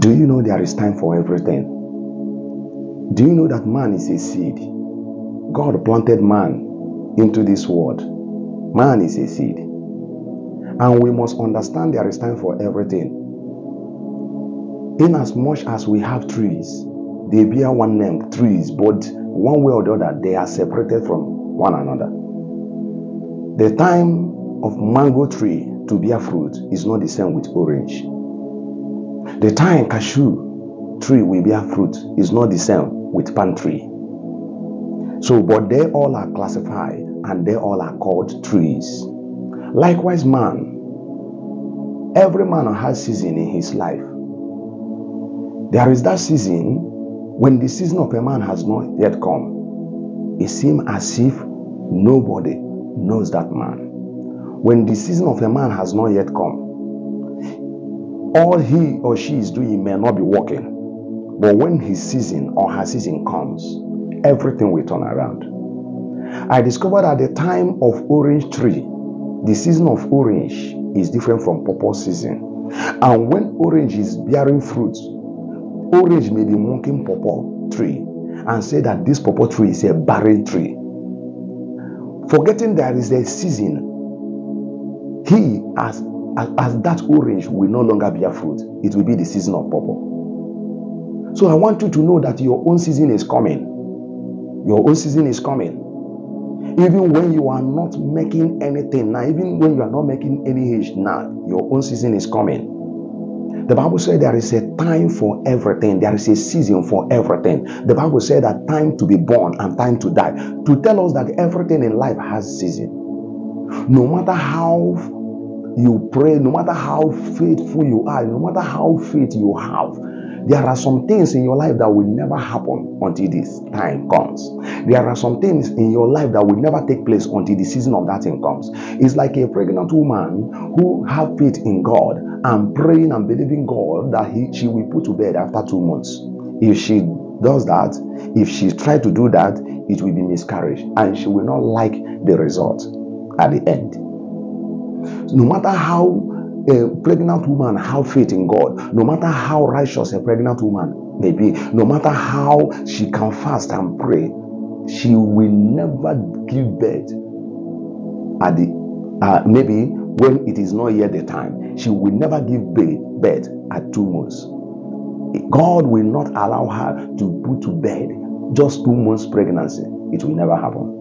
Do you know there is time for everything? Do you know that man is a seed? God planted man into this world. Man is a seed. And we must understand there is time for everything. In as much as we have trees, they bear one name, trees, but one way or the other, they are separated from one another. The time of mango tree to bear fruit is not the same with orange. The time cashew tree will bear fruit is not the same with palm tree. So, but they all are classified and they all are called trees. Likewise, man, every man has season in his life. There is that season when the season of a man has not yet come. It seems as if nobody knows that man. When the season of a man has not yet come, all he or she is doing may not be working. But when his season or her season comes, everything will turn around. I discovered at the time of orange tree, the season of orange is different from purple season. And when orange is bearing fruit, orange may be mocking purple tree and say that this purple tree is a barren tree. Forgetting there is a season, he as, as, that orange will no longer bear fruit. It will be the season of purple. So I want you to know that your own season is coming. Your own season is coming. Even when you are not making anything now, even when you are not making any age now, your own season is coming. The Bible said there is a time for everything. There is a season for everything. The Bible said that time to be born and time to die. To tell us that everything in life has season. No matter how you pray, no matter how faithful you are, no matter how faith you have, there are some things in your life that will never happen until this time comes. There are some things in your life that will never take place until the season of that thing comes. It's like a pregnant woman who have faith in God and praying and believing God that he, she will put to bed after two months. If she does that, if she try to do that, it will be miscarriage and she will not like the result at the end. No matter how a pregnant woman have faith in God, no matter how righteous a pregnant woman may be, no matter how she can fast and pray, she will never give birth at the uh, maybe when it is not yet the time. She will never give birth at two months. God will not allow her to put to bed just two months pregnancy. It will never happen.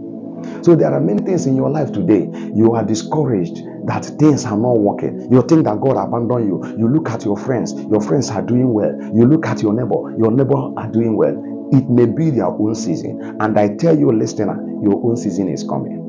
So there are many things in your life today. You are discouraged that things are not working. You think that God abandoned you. You look at your friends. Your friends are doing well. You look at your neighbor. Your neighbor are doing well. It may be their own season. And I tell you, listener, your own season is coming.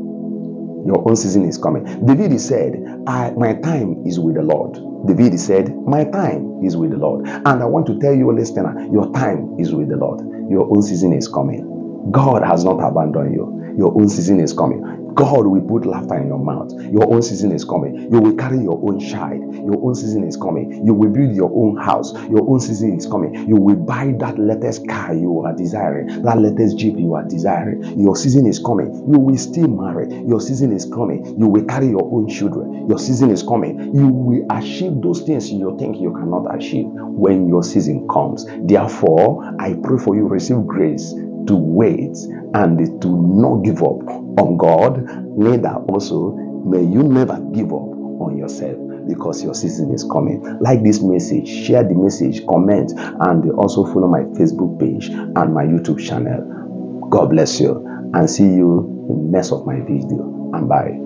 Your own season is coming. David said, I, My time is with the Lord. David said, My time is with the Lord. And I want to tell you, listener, your time is with the Lord. Your own season is coming. God has not abandoned you. Your own season is coming. God will put laughter in your mouth. Your own season is coming. You will carry your own child. Your own season is coming. You will build your own house. Your own season is coming. You will buy that latest car you are desiring, that latest jeep you are desiring. Your season is coming. You will still marry. Your season is coming. You will carry your own children. Your season is coming. You will achieve those things you think you cannot achieve when your season comes. Therefore, I pray for you receive grace to wait and to not give up on God, neither also may you never give up on yourself because your season is coming. Like this message, share the message, comment, and also follow my Facebook page and my YouTube channel. God bless you and see you in the next of my video. And bye.